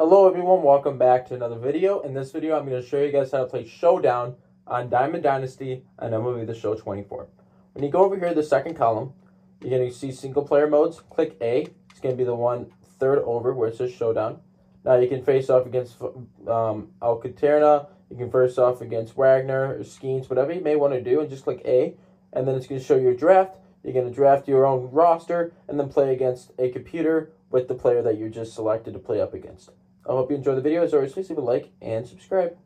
Hello everyone, welcome back to another video. In this video, I'm going to show you guys how to play Showdown on Diamond Dynasty on MLB The Show 24. When you go over here to the second column, you're going to see single player modes. Click A. It's going to be the one third over where it says Showdown. Now you can face off against um, Alcantara, you can face off against Wagner or Skenes, whatever you may want to do, and just click A. And then it's going to show your draft. You're going to draft your own roster and then play against a computer with the player that you just selected to play up against. I hope you enjoy the video. As always, please leave a like and subscribe.